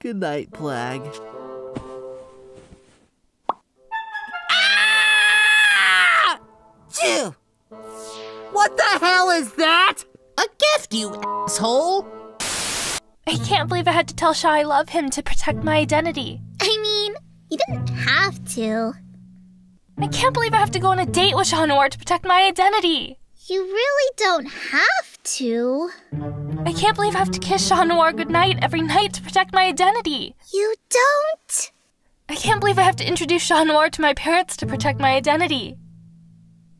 Good night, Plagg. Ah! Phew! What the hell is that? A gift, you asshole! I can't believe I had to tell Chat I love him to protect my identity. I mean, you didn't have to. I can't believe I have to go on a date with Chat Noir to protect my identity. You really don't have to. I can't believe I have to kiss Chat Noir goodnight every night to protect my identity. You don't. I can't believe I have to introduce Chat Noir to my parents to protect my identity.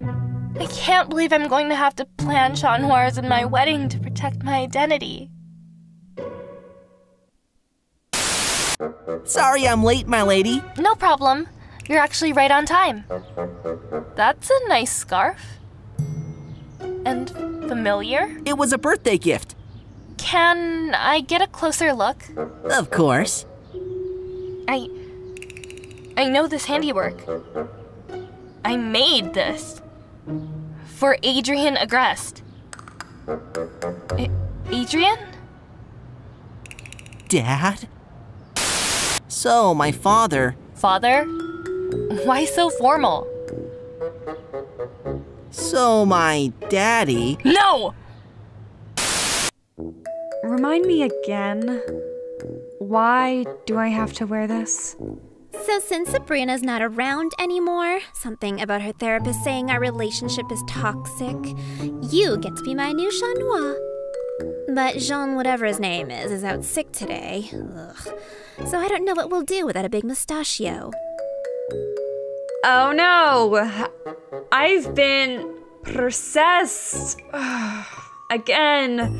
I can't believe I'm going to have to plan Chat Noirs and my wedding to protect my identity. Sorry I'm late, my lady. No problem. You're actually right on time. That's a nice scarf. And familiar. It was a birthday gift. Can I get a closer look? Of course. I. I know this handiwork. I made this. For Adrien Agreste. A- Adrian? Dad? So, my father. Father? Why so formal? So, my daddy. No! Remind me again. Why do I have to wear this? So, since Sabrina's not around anymore, something about her therapist saying our relationship is toxic, you get to be my new Chat Noir. But Jean, whatever his name is, is out sick today. Ugh. So I don't know what we'll do without a big mustachio. Oh no! I've been processed again.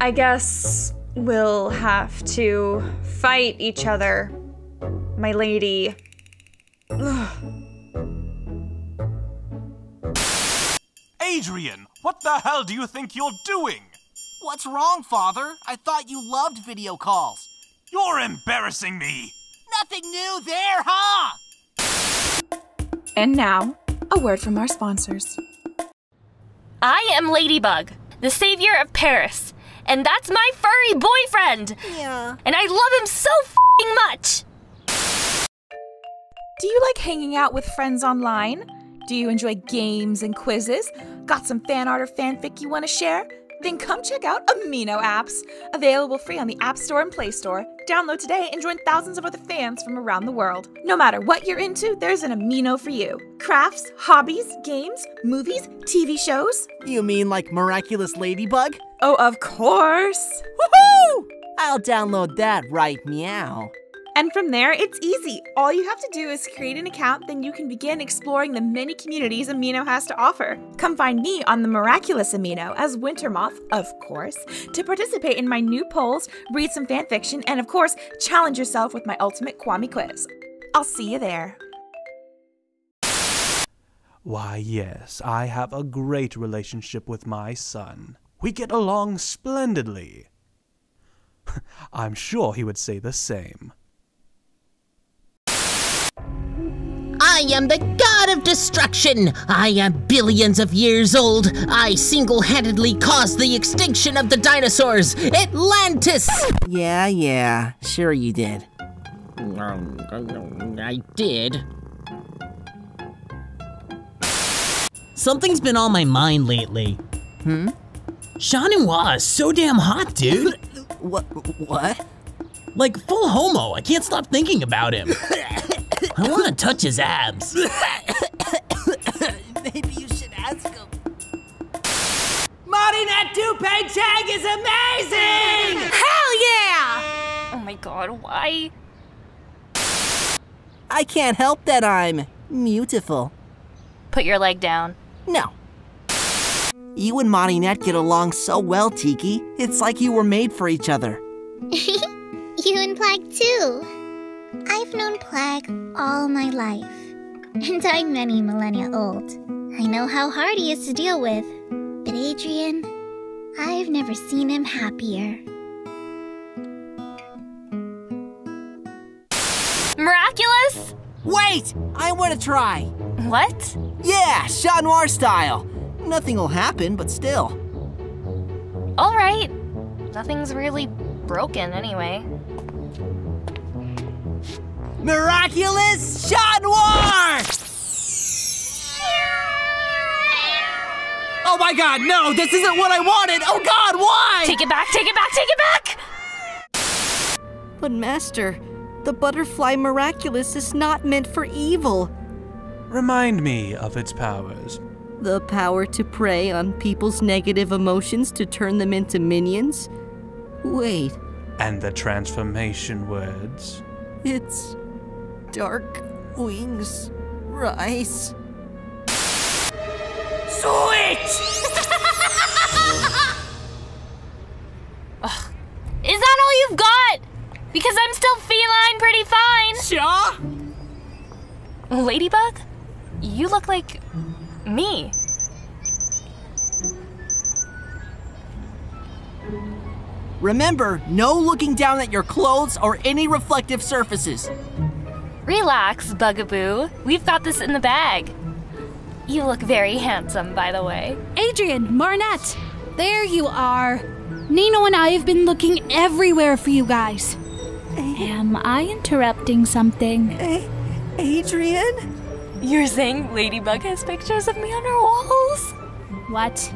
I guess we'll have to fight each other, my lady. Adrien, what the hell do you think you're doing? What's wrong, Father? I thought you loved video calls. You're embarrassing me. Nothing new there, huh? And now, a word from our sponsors. I am Ladybug, the savior of Paris, and that's my furry boyfriend! Yeah. And I love him so fing much! Do you like hanging out with friends online? Do you enjoy games and quizzes? Got some fan art or fanfic you want to share? Then come check out Amino Apps, available free on the App Store and Play Store. Download today and join thousands of other fans from around the world. No matter what you're into, there's an Amino for you. Crafts, hobbies, games, movies, TV shows. You mean like Miraculous Ladybug? Oh, of course. Woohoo! I'll download that right meow. And from there, it's easy. All you have to do is create an account, then you can begin exploring the many communities Amino has to offer. Come find me on the Miraculous Amino as Wintermoth, of course, to participate in my new polls, read some fanfiction, and of course, challenge yourself with my ultimate Kwami quiz. I'll see you there. Why, yes, I have a great relationship with my son. We get along splendidly. I'm sure he would say the same. I am the god of destruction. I am billions of years old. I single handedly caused the extinction of the dinosaurs. Atlantis! Yeah, yeah, sure you did. I did. Something's been on my mind lately. Hmm? Noir is so damn hot, dude. What? What? Like full homo. I can't stop thinking about him. I want to touch his abs. Maybe you should ask him. Marty, that toupee tag is amazing! Hell yeah! Oh my god, why? I can't help that I'm beautiful. Put your leg down. No. You and Marinette get along so well, Tikki. It's like you were made for each other. You and Plagg too. I've known Plagg all my life, and I'm many millennia old. I know how hard he is to deal with, but Adrien, I've never seen him happier. Miraculous? Wait! I want to try. What? Yeah, Chat Noir style. Nothing will happen, but still. Alright. Nothing's really broken anyway. Miraculous Chat Noir! Oh my god, no, this isn't what I wanted! Oh god, why? Take it back, take it back, take it back! But, Master, the butterfly miraculous is not meant for evil. Remind me of its powers. The power to prey on people's negative emotions to turn them into minions? Wait, And the transformation words. it's dark wings rise. Is that all you've got? Because I'm still feline pretty fine. Chat? Ladybug? You look like me. Remember, no looking down at your clothes or any reflective surfaces. Relax, Bugaboo. We've got this in the bag. You look very handsome, by the way. Adrien, Marinette, there you are. Nino and I have been looking everywhere for you guys. Am I interrupting something? Adrien? You're saying Ladybug has pictures of me on her walls? What?